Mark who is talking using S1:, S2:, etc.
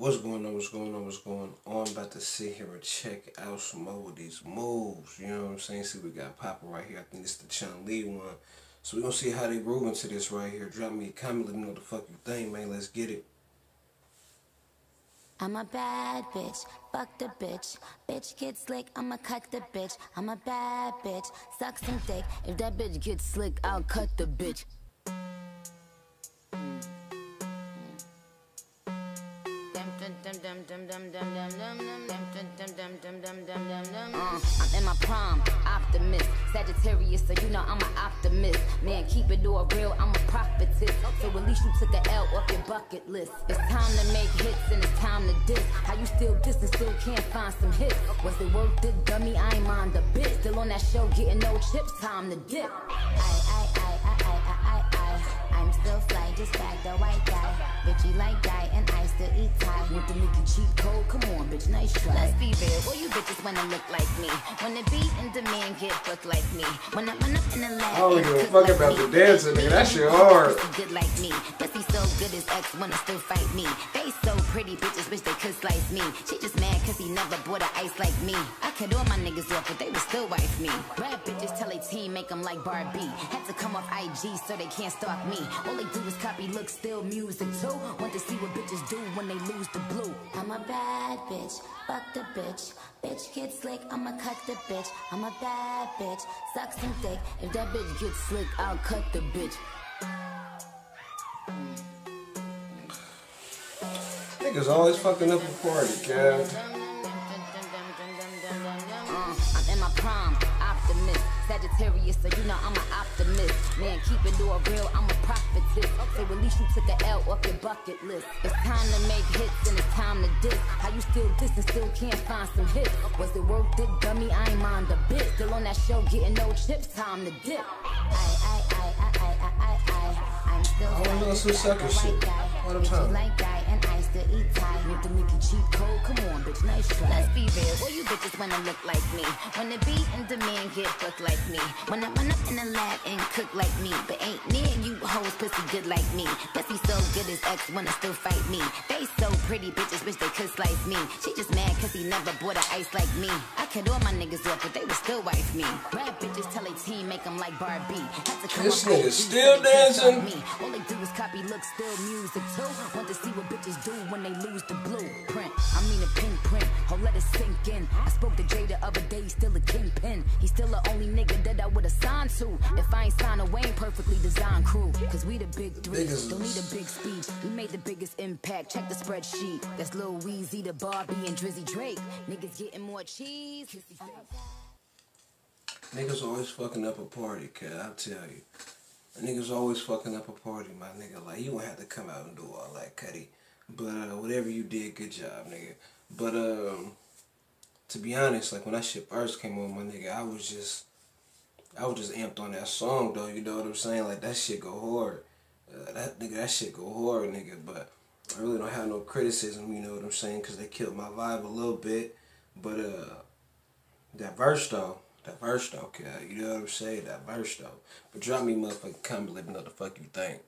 S1: What's going on? What's going on? What's going on? I'm about to sit here and check out some more of these moves. You know what I'm saying? See, we got popping right here. I think it's the Chun Li one. So we're going to see how they groove into this right here. Drop me a comment. Let me know what the fuck you think, man. Let's get it.
S2: I'm a bad bitch, fuck the bitch. Bitch get slick, I'ma cut the bitch. I'm a bad bitch, suck some dick. If that bitch gets slick, I'll cut the bitch. Uh. I'm in my prime, Optimus. Sagittarius, so you know I'm an optimist. Man, keep it all real, I'm a prophetess. So at least you took a L off your bucket list. It's time to make hits and it's time to diss. How you still diss and still can't find some hits? Was it worth it, dummy? I ain't mind a bit. Still on that show, getting no chips, time to dip. I, I, I, just the white guy. Bitchy like guy, and I still eat Thai. Want the nigga cheat code? Come on, bitch, nice try. Let's be real, all you bitches wanna look like me. When the beat and demand get booked like me. When I run up in the lab,
S1: I don't
S2: and
S1: give a fuck
S2: like
S1: about
S2: me.
S1: the dancing, nigga. That shit hard.
S2: Pussy good like me. Pussy so good his ex wanna still fight me. They so pretty, bitches wish they could slice me. She just mad cause he never bought a ice like me. I cut all my niggas off, but they would still wife me. Rap bitches tell a team make them like Barbie. Had to come off IG so they can't stalk me. All they do is copy look, still music too. Want to see what bitches do when they lose the blue. I'm a bad bitch, fuck the bitch. Bitch get slick, I'ma cut the bitch. I'm a bad bitch, suck some dick. If that bitch gets slick, I'll cut the bitch.
S1: Niggas always fucking up a party, Kev.
S2: In my prime, Optimus. Sagittarius, so you know I'm an optimist. Man, keep it all real, I'm a prophetess. So at least you took a L off your bucket list. It's time to make hits and it's time to diss. How you still diss and still can't find some hits? Was it worth it, dummy? I ain't mind a bit. Still on that show, getting no chips, time to dip. I, I, I, I, I, I, I, I. I'm still
S1: I wanna know some sucker shit. All the time.
S2: Eat Thai. With the Nicki cheat code, come on, bitch, nice try. Let's be real, all you bitches wanna look like me. When the beat and demand get booked like me. When I run up in the lab and cook like me. But ain't near you hoes pussy good like me. Pussy so good his ex wanna still fight me. They so pretty, bitches wish they could slice me. She just mad cause he never bought a ice like me. I cut all my niggas off, but they would still wife me. Rap bitches tell a team make them like Barbie. Had to come
S1: This nigga still
S2: so they can't stop
S1: dancing?
S2: Do is copy look, still music too. Want to see what bitches do when they lose the blueprint. I mean a pink print, oh let it sink in. I spoke to Jay the other day, still a kingpin. He's still the only nigga that I would've signed to. If I ain't signed a Wayne perfectly designed crew. Cause we the big three,
S1: Niggas
S2: don't need a big speech. We made the biggest impact, check the spreadsheet. That's Lil Weezy, the Barbie, and Drizzy Drake. Niggas getting more cheese.
S1: Niggas always fucking up a party, kid. I'll tell you. Niggas always fucking up a party, my nigga. Like, you don't have to come out and do all that, Cuddy. But, uh, whatever you did, good job, nigga. But, um, to be honest, like, when that shit first came on, my nigga, I was just, I was just amped on that song, though. You know what I'm saying? Like, that shit go hard. Uh, that, nigga, that shit go hard, nigga. But I really don't have no criticism, you know what I'm saying? Because they killed my vibe a little bit. But, uh, that verse though, that verse though, kid, you know what I'm saying? That verse though. But drop me a motherfucking comment, let me know the fuck you think.